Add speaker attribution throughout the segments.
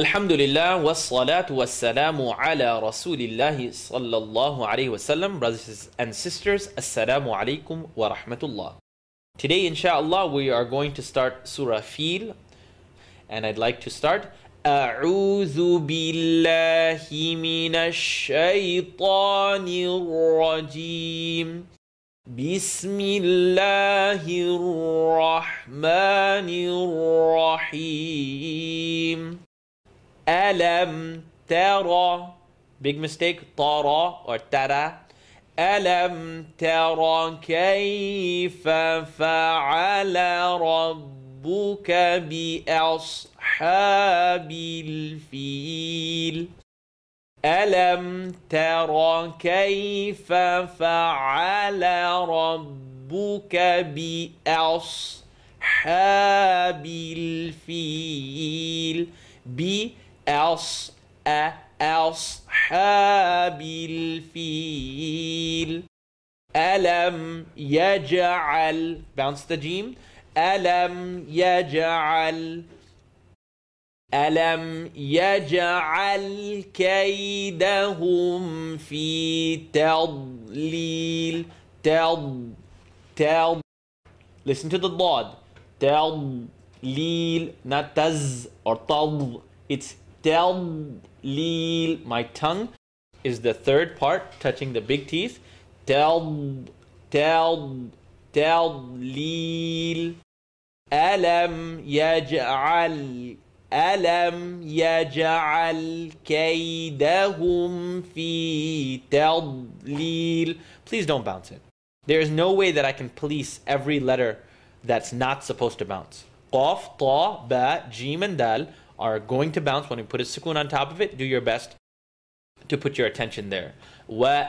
Speaker 1: Alhamdulillah wassalatu wassalamu ala rasulillahi sallallahu alayhi wasallam. Brothers and sisters, assalamu alaikum wa rahmatullah. Today, inshallah, we are going to start Surah Fil, and I'd like to start. أعوذ بالله من الشيطان الرجيم بسم الله الرحمن الرحيم ألم ترى big mistake. ترى or ترى ألم ترى كيف فعل ربك بأصحاب الفيل؟ ألم تر كيف فعل ربك بأصحاب الفيل؟ أصحاب الفيل ألم يجعل bounce the جيم ألم يجعل ألم يجعل كيدهم في تضليل. تض تض Listen to the ضاد تضليل. not taz or تض. It's تضليل My tongue is the third part touching the big teeth تض تض تضليل ألم يجعل ألم يجعل كيدهم في تضليل Please don't bounce it. There is no way that I can police every letter that's not supposed to bounce. Qaf, ta, ba, jim, and dal are going to bounce when we put a sukoon on top of it. Do your best to put your attention there. Wa,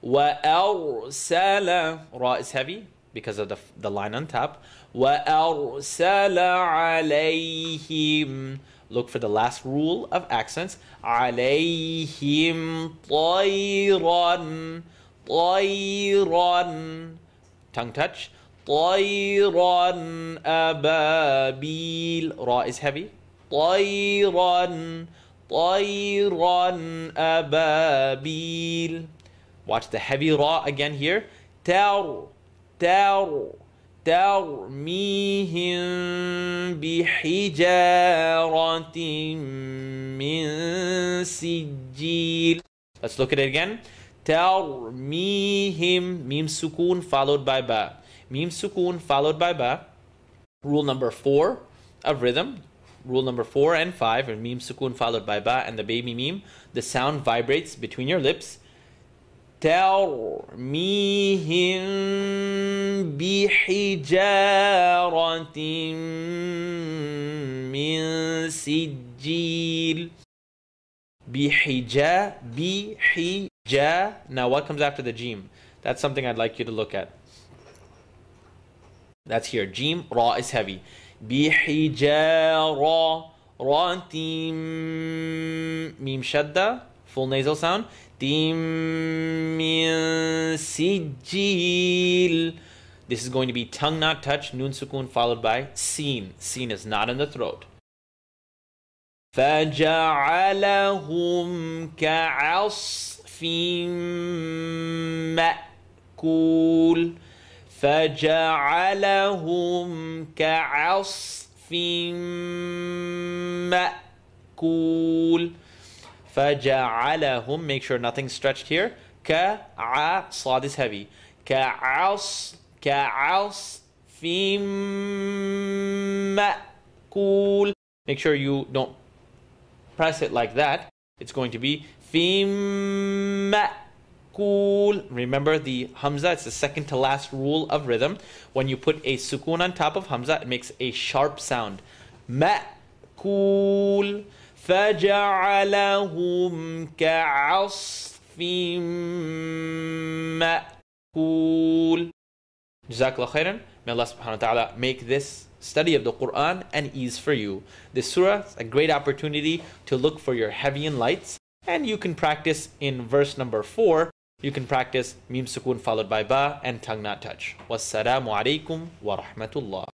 Speaker 1: wa, arsala. Ra is heavy because of the, the line on top. وَأَرْسَلَ عَلَيْهِمْ Look for the last rule of accents. عَلَيْهِمْ طَيْرًا طَيْرًا Tongue touch. طَيْرًا أَبَابِيل Ra is heavy. طَيْرًا طَيْرًا أَبَابِيل Watch the heavy Ra again here. تَرْ تَرْ ترميهم بحجارة من سجيل Let's look at it again. ترميهم ميم سكون followed by ba. Mim sukun followed by ba. Rule number four of rhythm. rule number four and five, and mim sukun followed by ba and the baby meme, the sound vibrates between your lips. ترميهم بحجارة من سجيل بحجا بحجا Now what comes after the jim? That's something I'd like you to look at. That's here. Jim, ra is heavy. بحجارة راتم ميم شدة full nasal sound Tim min sijil. This is going to be tongue not touch, nun sukun followed by seen. Seen is not in the throat. فجعلهم كعصف مأكول فجعلهم كعصف مأكول فجعلهم make sure nothing's stretched here كع صاد is heavy كعص كعص في مأكول make sure you don't press it like that it's going to be في مأكول remember the hamza it's the second to last rule of rhythm when you put a sukun on top of hamza it makes a sharp sound مأكول فجعلهم كعصف مأكول جزاك الله خيرا May Allah subhanahu wa ta'ala make this study of the Quran an ease for you. This surah is a great opportunity to look for your heavy and lights and you can practice in verse number 4 you can practice mim sukun followed by ba and tongue not touch. Wassalamu alaikum wa rahmatullah.